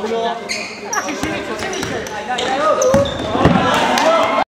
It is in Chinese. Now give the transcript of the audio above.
好多，继续。